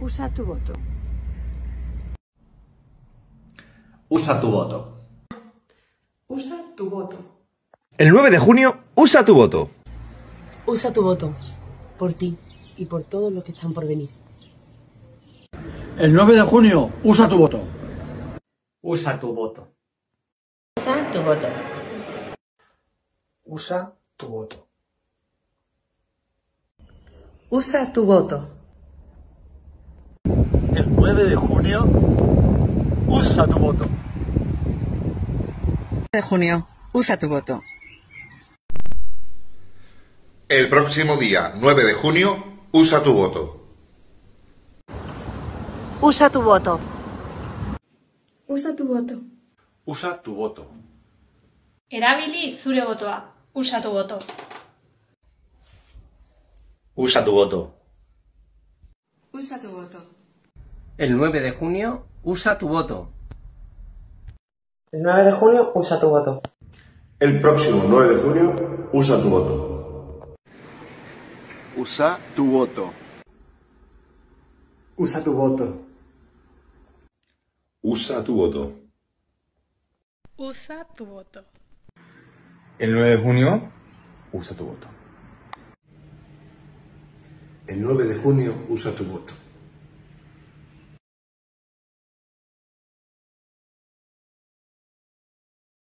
Usa tu voto. Usa tu voto. Usa tu voto. El 9 de junio, usa tu voto. Usa tu voto. Por ti y por todos los que están por venir. El 9 de junio, usa tu voto. Usa tu voto. Usa tu voto. Usa tu voto. Usa tu voto. El 9 de junio, usa tu voto. de junio, usa tu voto. El próximo día, 9 de junio, usa tu voto. Usa tu voto. Usa tu voto. Usa tu voto. Erabili zure botoa. Usa tu voto. Usa tu voto. Usa tu voto. El 9 de junio, usa tu voto. El 9 de junio, usa tu voto. El próximo 9 de junio, usa tu voto. Usa tu voto. Usa tu voto. Usa tu voto. Usa tu voto. El 9 de junio, usa tu voto. El 9 de junio, usa tu voto.